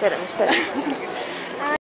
Espérame, espérame.